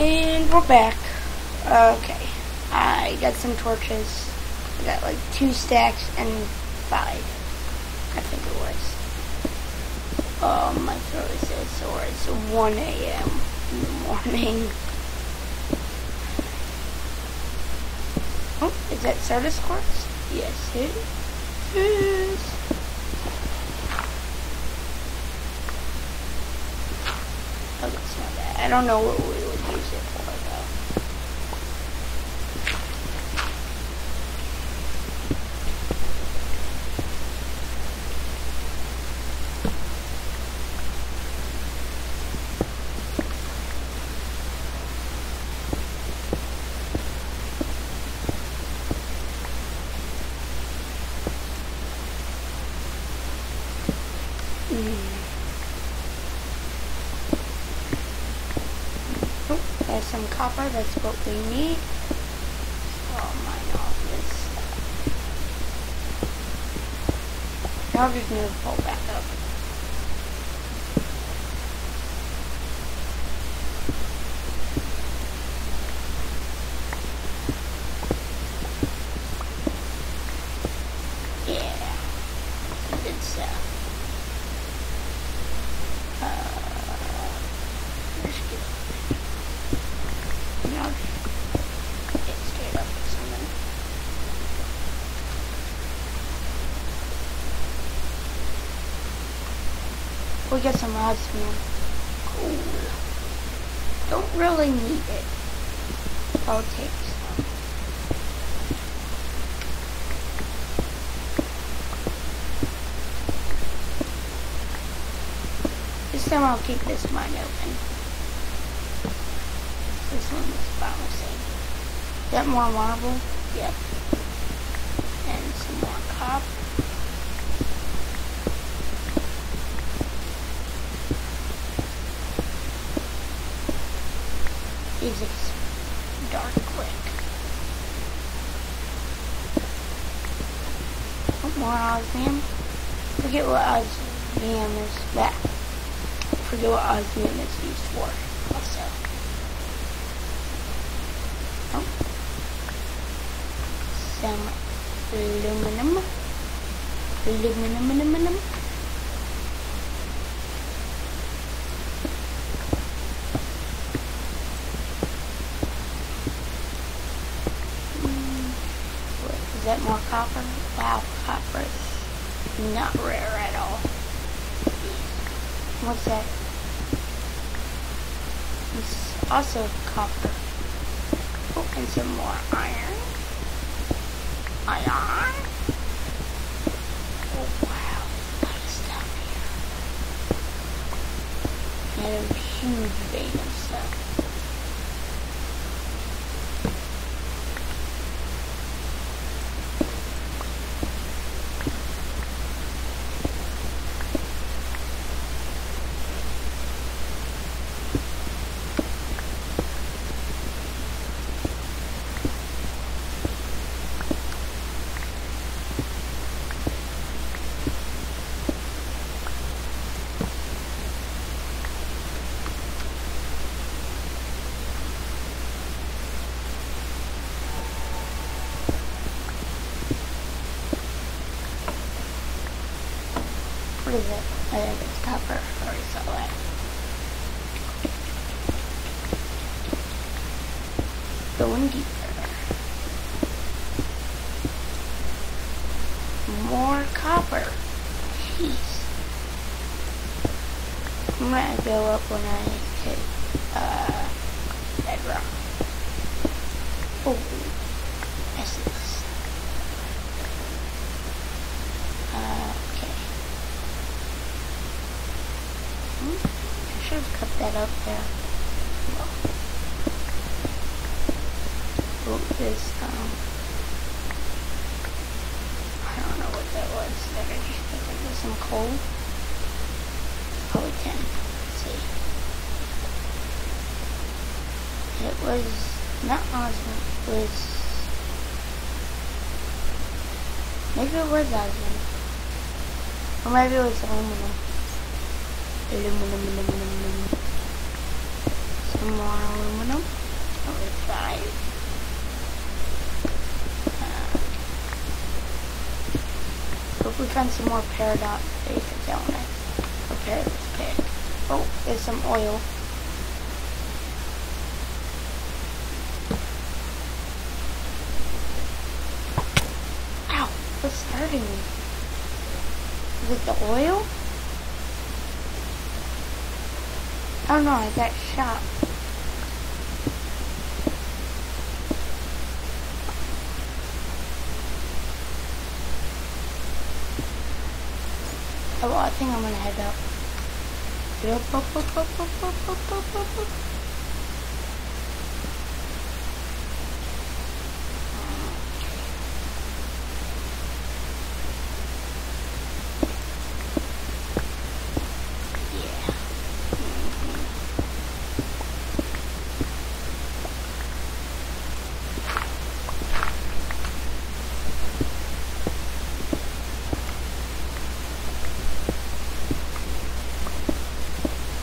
And we're back. Okay. I got some torches. I got like two stacks and five. I think it was. Oh, my throat is so sore. It's 1 a.m. in the morning. Oh, is that certus quartz? Yes, it is. Oh, that's not bad. I don't know what we would use it for, though. Oh, there's some copper. That's what we need. Oh, mine off this. Now we're just gonna pull back up. Yeah, good stuff. Uh, let's get no. Get straight up or something. We get some rods, man. Cool. Don't really need it. I'll take some. This time I'll keep this mine open. This one is promising. Is that more marble? Yep. And some more copper. Physics dark quick. Oh, more osmium. Forget what osmium is that. Forget what osmium is used for. Also. Oh. Some aluminum. Aluminum, aluminum. Is that more copper? Wow, copper is not rare at all. What's that? It's also copper. Oh, and some more iron. Iron. Oh, wow. A lot of stuff here. And a huge vein of stuff. What is it? I think it's copper. or that. Going deeper. More copper. Jeez. I'm gonna go up when I hit uh, bedrock. Oh, essence. Uh, okay. Hmm, I should have cut that up there. Oh, this, um, I don't know what that was. I just think it was some coal. Probably 10. Let's see. It was not osmium. It was maybe it was osmium, or maybe it was aluminum. Aluminum, aluminum, Some more aluminum. Number five. Uh, hope we find some more peridot bacon, don't I? Prepare this. Oh, there's some oil. Ow, what's starting me? Is it the oil? I don't know, I got shot. Oh, I think I'm gonna head up. Up, up, up, up, up, up, up, up, up, up. Yeah.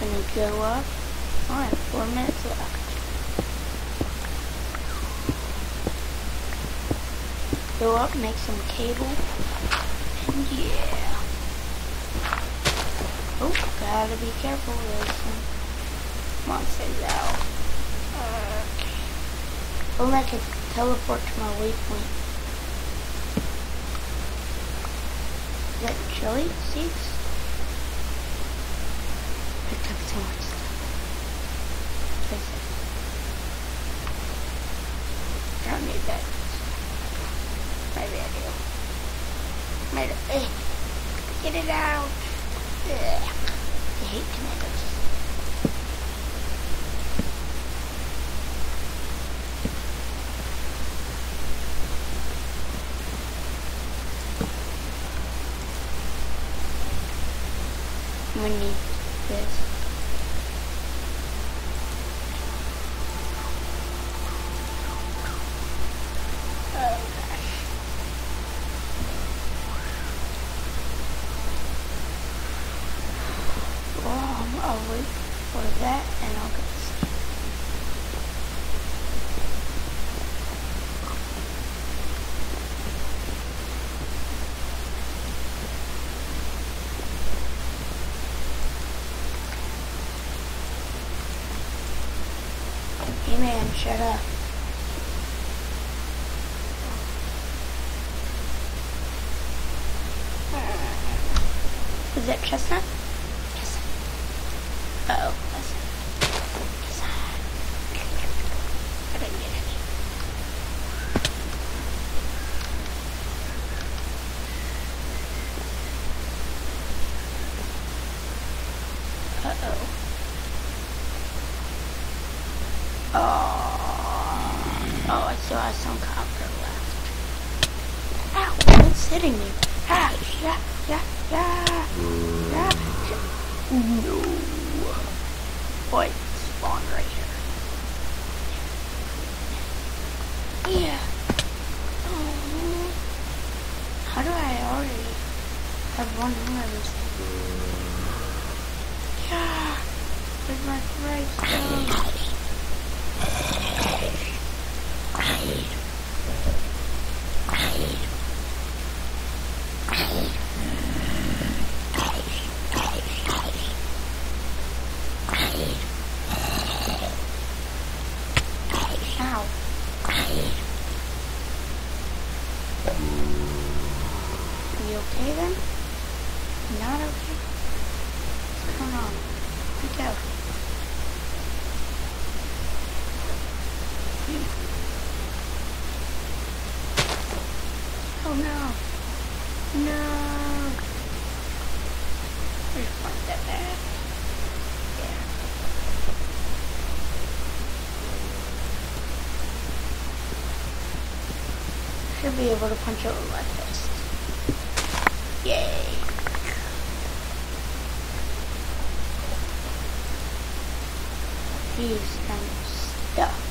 Mhm. Go up. Alright, four minutes left. Go up, make some cable. And yeah. Oh, gotta be careful. There's some monsters out. Okay. Oh, I can teleport to my waypoint. Is that chili seeds? Picked up so much stuff. I don't need that. Maybe I do. Maybe. Eh. Get it out. Ugh. I hate tomatoes. I'm gonna need this. Oh gosh. Well, I'm- I'll wait for that and I'll get this. Hey man, shut up. Is that chestnut? Uh oh. That's chestnut. I didn't get any. Uh oh. Oh. Oh, I still have some copper left. Ow, what's hitting me? Ah, yeah, yeah, yeah. Yeah. No. Boy, spawned right here. Yeah. Oh. How do I already have one more of this thing? Yeah. Where's my gravestone? Ow. Are you okay then? Not okay? What's going on? Freak out. Oh no. No. There's one that bad. Yeah. Should be able to punch out with my fist. Yay. These kind of stuff.